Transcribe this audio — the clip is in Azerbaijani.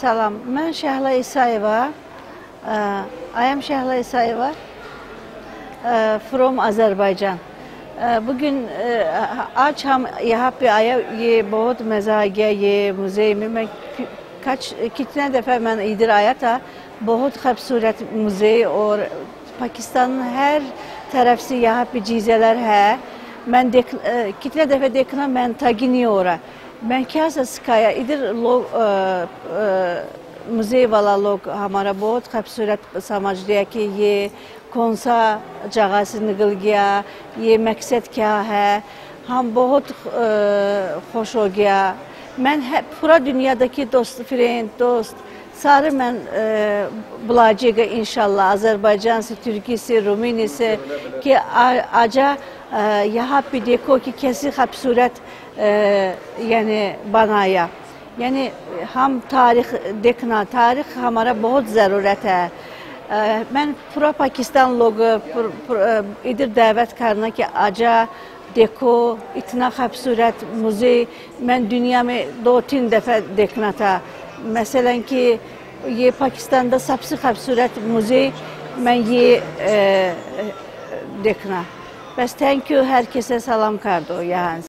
Salam, mən Şəhla İsayeva. Ə, I am Şəhla İsayeva ə, from Azərbaycan. Ə, Bugün ə, आज हम यहाँ पे आया ये बहुत मज़ा आ गया ये मुज़े में मैं kaç कितने दफ़ा मैं इधर आया था बहुत खूबसूरत मुज़े और पाकिस्तान हर तरफ से यहाँ पे चीज़ें है मैं देख अ, कितने दफ़े देखना मैं थकी नहीं हो रहा मैं क्या सा सिखाया इधर लोग अ, अ, मुझे वाला लोग हमारा बहुत खूबसूरत समझ लिया कि ये कौन सा जगह से निकल गया ये मकसद क्या है हम बहुत अ, खुश हो गया मैं है- पूरा dünyadaki dost, friend, dost सारे मैं अ, बुलाएगा इंशाल्लाह अज़रबैजान से तुर्की से रोमानी से कि आ- आजा अ, यहाँ पे देखो कि कैसे खूबसूरत अ, यानी बनाया यानी हम तारीख देखना तारीख हमारा बहुत ज़रूरत है अ, मैं पूरा पाकिस्तान लोग पुर- पुर- अ, इधर दावत करना कि आजा देखो इतना खूबसूरत मुझे मैं दुनिया में दो तीन दफ़ा देखना था मसलन कि ये पाकिस्तान का सबसे खूबसूरत मुझे मैं ये अ, अ, देखना बस थैंक यू herkese salam कर दो यहाँ से